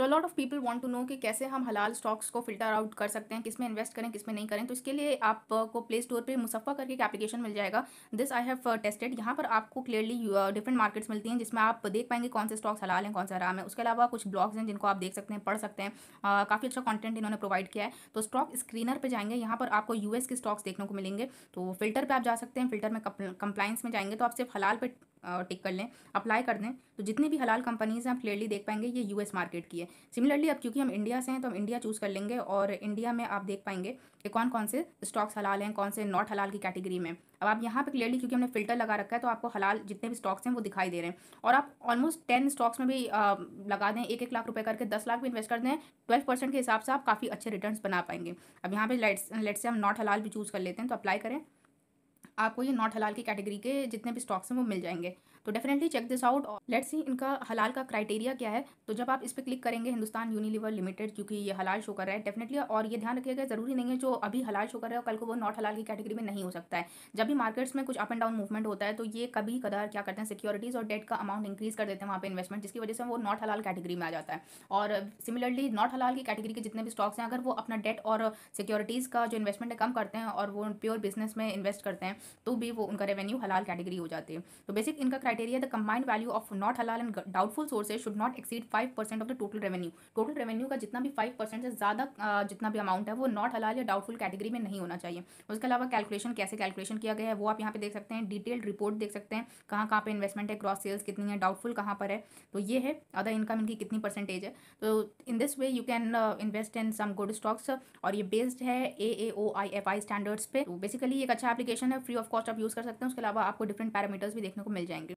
So lot of people want to know कि कैसे हम हलाल स्टॉक्स को फ़िल्टर आउट कर सकते हैं किसमें इन्वेस्ट करें किसमें नहीं करें। तो इसके लिए आपको प्ले स्टोर पर मुसफ़ा करके एक एप्लीकेशन मिल जाएगा। दिस आई हैव टेस्टेड यहाँ पर आपको क्लियरली डिफरेंट मार्केट्स मिलती हैं, जिसमें आप देख पाएँगे कौन से स्टॉक्स हलाल हैं, कौन सा आराम है। उसके अलावा कुछ ब्लॉग्स हैं, जिनको आप देख सकते हैं, पढ़ सकते हैं। काफ़ी अच्छा कॉन्टेंट इन्होंने प्रोवाइड किया है। तो स्टॉक स्क्रीनर पर जाएँगे। यहाँ पर आपको यू के स्टॉक्स देखने को मिलेंगे। तो फ़िल्टर पर आप जा सकते हैं। फ़िल्टर में कंप्लाइंस में जाएँगे। तो आप सिर्फ़ हलाल पर टिक कर लें अप्लाई कर दें तो जितनी भी हलाल कंपनीज़ हैं आप क्लियरली देख पाएँगे ये यूएस मार्केट की है। सिमिलरली अब क्योंकि हम इंडिया से हैं तो हम इंडिया चूज़ कर लेंगे और इंडिया में आप देख पाएँगे कि कौन कौन से स्टॉक्स हलाल हैं कौन से नॉट हलाल की कैटेगरी में। अब आप यहाँ पे क्लियरली क्योंकि हमने फ़िल्टर लगा रखा है तो आपको हलाल जितने भी स्टॉक्स हैं वो दिखाई दे रहे हैं। और आप ऑलमोस्ट टेन स्टॉक्स में भी आ, लगा दें एक एक लाख रुपए करके दस लाख भी इन्वेस्ट कर दें ट्वेल्व परसेंट के हिसाब से आप काफ़ी अच्छे रिटर्न बना पाएँगे। अब यहाँ पे लेट्स लेट से हम नॉट हलाल भी चूज़ कर लेते हैं तो अप्लाई करें। आपको ये नॉट हलाल की कैटेगरी के जितने भी स्टॉक्स हैं वो मिल जाएँगे। तो डेफिनेटली चेक दिस आउट और लेट्स सी इनका हलाल का क्राइटेरिया क्या है। तो जब आप इस पर क्लिक करेंगे हिंदुस्तान यूनिलीवर लिमिटेड क्योंकि ये हलाल शो कर रहा है डेफिनेटली और ये ध्यान रखिएगा, ज़रूरी नहीं है जो अभी हलाल शो कर रहा है कल को वो नॉट हलाल की कैटेगरी में नहीं हो सकता है। जब भी मार्केट्स में कुछ अप एंड डाउन मूवमेंट होता है तो ये कभी कदार क्या करते हैं सिक्योरिटीज़ और डेट का अमाउंट इंक्रीज कर देते हैं वहाँ पर इन्वेस्टमेंट जिसकी वजह से वो नॉट हलाल कैटेगरी में आ जाता है। और सिमिलरली नॉट हलाल की कैटेगरी के जितने भी स्टॉक्स हैं, अगर वो अपना डेट और सिक्योरिटीज़ का जो इन्वेस्टमेंट है कम करते हैं और वो प्योर बिज़नेस में इन्वेस्ट करते हैं तो भी वो उनका रेवेन्यू हलाल कैटेगरी हो जाती है। तो बेसिक इनका criteria the combined value of not हलाल and doubtful sources should not exceed five percent of the total revenue total revenue का जितना भी फाइव परसेंट से ज़्यादा जितना भी अमाउंट है, वो नॉट हलाल या डाउटफुल कैटेगरी में नहीं होना चाहिए। उसके अलावा कैलकुलेशन कैसे कैलकुलेशन किया गया है, वो आप यहाँ पे देख सकते हैं डिटेल्ड रिपोर्ट देख सकते हैं, कहाँ कहाँ पे इन्वेस्टमेंट है क्रॉस सेल्स कितनी है डाउटफुल कहाँ पर है। तो ये है अदर इनकम इनकी कितनी परसेंटेज है। तो in this way you can invest in some good stocks और ये बेस्ड है ए ए ओ आई एफ़ आई स्टैंडर्ड्स पे। तो बेसिकली एक अच्छा एप्लीकेशन है फ्री ऑफ़ कॉस्ट आप यूज़ कर सकते हैं, उसके अलावा आपको डिफरेंट पैरामीटर्स भी देखने को मिल जाएँगे।